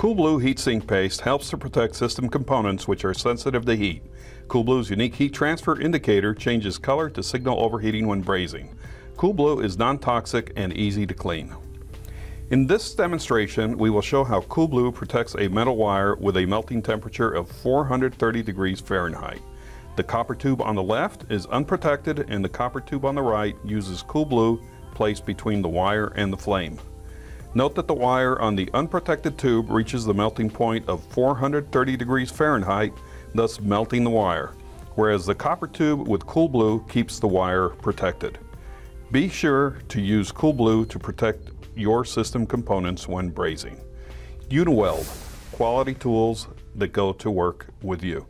Cool Blue Heat Sink Paste helps to protect system components which are sensitive to heat. Cool Blue's unique heat transfer indicator changes color to signal overheating when brazing. Cool Blue is non-toxic and easy to clean. In this demonstration, we will show how Cool Blue protects a metal wire with a melting temperature of 430 degrees Fahrenheit. The copper tube on the left is unprotected and the copper tube on the right uses Cool Blue placed between the wire and the flame. Note that the wire on the unprotected tube reaches the melting point of 430 degrees Fahrenheit, thus melting the wire, whereas the copper tube with Cool Blue keeps the wire protected. Be sure to use Cool Blue to protect your system components when brazing. Uniweld, quality tools that go to work with you.